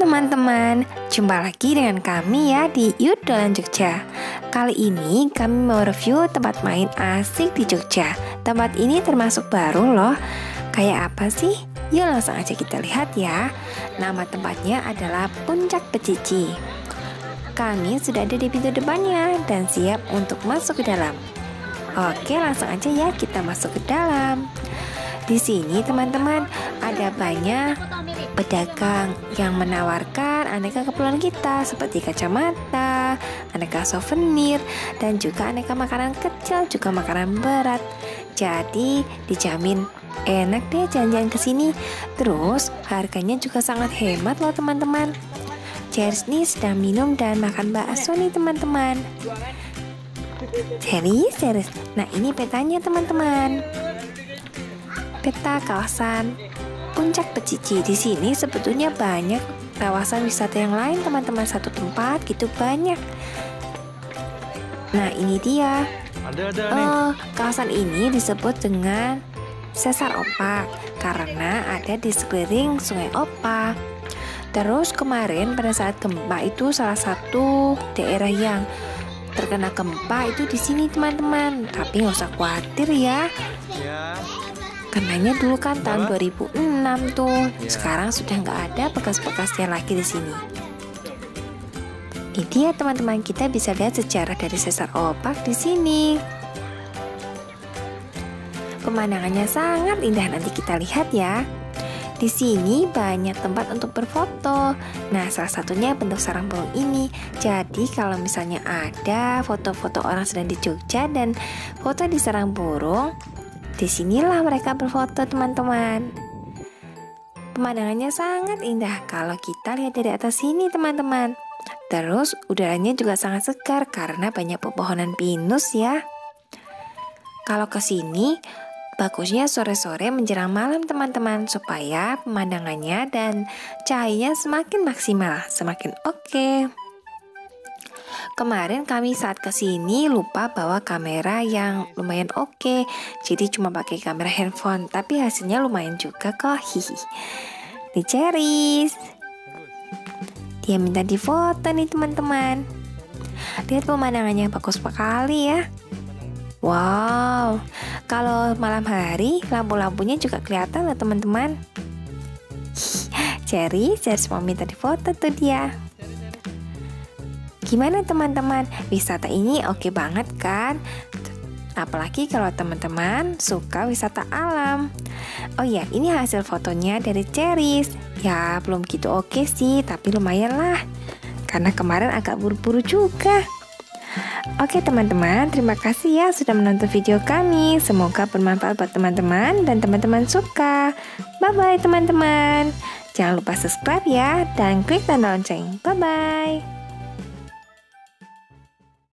teman-teman, jumpa lagi dengan kami ya di Yudolan Jogja. Kali ini kami mau review tempat main asik di Jogja. Tempat ini termasuk baru loh. Kayak apa sih? Yuk langsung aja kita lihat ya. Nama tempatnya adalah Puncak Pecici Kami sudah ada di pintu depannya dan siap untuk masuk ke dalam. Oke langsung aja ya kita masuk ke dalam di sini teman-teman ada banyak pedagang yang menawarkan aneka keperluan kita seperti kacamata, aneka souvenir, dan juga aneka makanan kecil juga makanan berat. Jadi dijamin enak deh jalan-jalan ke sini. Terus harganya juga sangat hemat loh teman-teman. Cheers nih sedang minum dan makan bakso nih teman-teman. Serius, serius. Nah ini petanya teman-teman peta kawasan Puncak Pecici. Di sini sebetulnya banyak kawasan wisata yang lain, teman-teman. Satu tempat gitu banyak. Nah, ini dia. Ada ada. Oh, kawasan ini disebut dengan Sesar Opak karena ada di sekeliling Sungai Opak. Terus kemarin pada saat gempa itu salah satu daerah yang terkena gempa itu di sini teman-teman. Tapi nggak usah khawatir ya. Ya. Karenanya dulu kan tahun 2006 tuh, ya. sekarang sudah nggak ada bekas-bekasnya lagi di sini. Ini ya teman-teman kita bisa lihat sejarah dari sesar opak di sini. Pemandangannya sangat indah nanti kita lihat ya. Di sini banyak tempat untuk berfoto. Nah, salah satunya bentuk sarang burung ini. Jadi, kalau misalnya ada foto-foto orang sedang di Jogja dan foto di sarang burung, Di sinilah mereka berfoto teman-teman. Pemandangannya sangat indah kalau kita lihat dari atas sini teman-teman. Terus udaranya juga sangat segar karena banyak pepohonan pinus ya. Kalau ke sini, bagusnya sore-sore menjelang malam teman-teman supaya pemandangannya dan cahayanya semakin maksimal, semakin oke. Okay. Kemarin kami saat ke sini lupa bawa kamera yang lumayan oke, okay, jadi cuma pakai kamera handphone, tapi hasilnya lumayan juga kok. Hihi. Di Ceris. Dia minta difoto nih teman-teman. Lihat pemandangannya bagus sekali ya. Wow, kalau malam hari lampu-lampunya juga kelihatan loh teman-teman. Cherry, Cherry mau minta difoto tuh dia. Gimana teman-teman? Wisata ini oke banget kan? Apalagi kalau teman-teman suka wisata alam. Oh ya, ini hasil fotonya dari Ceris. Ya, belum gitu oke sih, tapi lumayan lah. Karena kemarin agak buru-buru juga. Oke teman-teman, terima kasih ya sudah menonton video kami. Semoga bermanfaat buat teman-teman dan teman-teman suka. Bye-bye teman-teman. Jangan lupa subscribe ya dan klik tanda lonceng. Bye-bye.